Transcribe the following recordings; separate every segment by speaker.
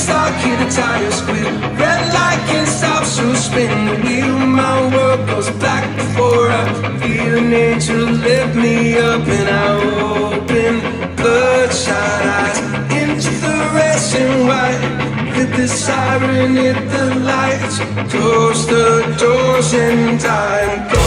Speaker 1: stuck in a tire squeal Red light can't stop, so spin the wheel. My world goes black before I feel an angel lift me up And I open bloodshot eyes Into the rest and white. Hit the siren, hit the lights Close the doors and time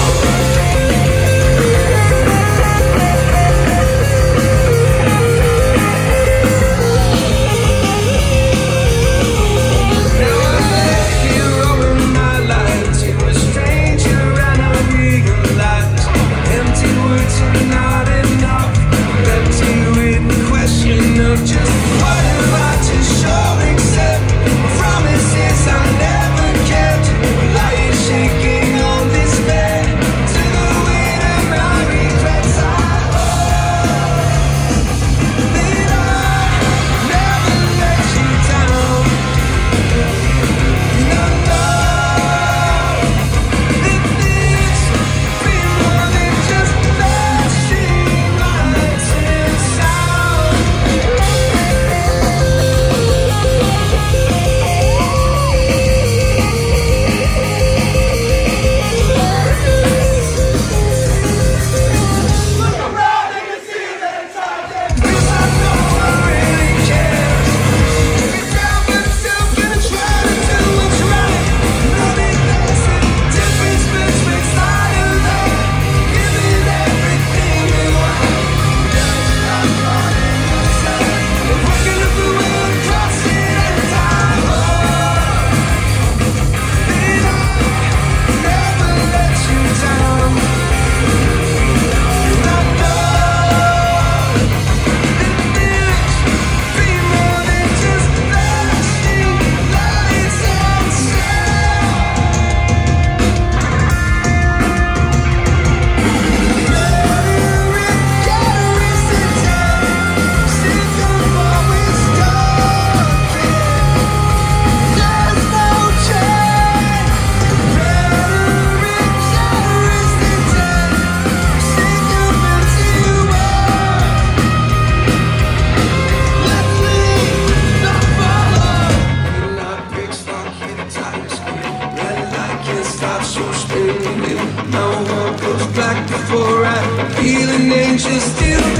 Speaker 1: No one goes back before I feel an anxious still.